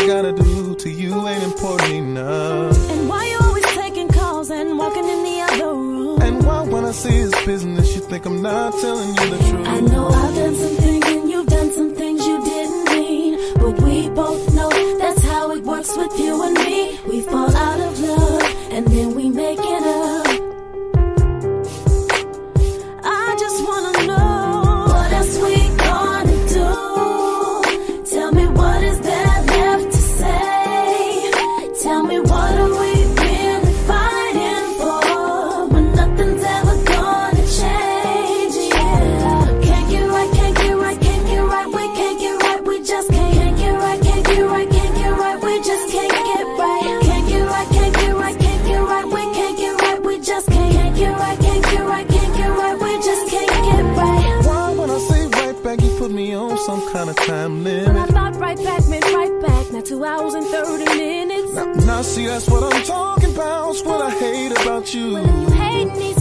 I gotta do to you ain't important enough. And why you always taking calls and walking in the other room? And why when I say it's business, you think I'm not telling you the truth? I know I've done some some kind of time But I limit? thought right back meant right back. Now two hours and thirty minutes. Now, now see, that's what I'm talking about. It's what I hate about you. Well, you hate me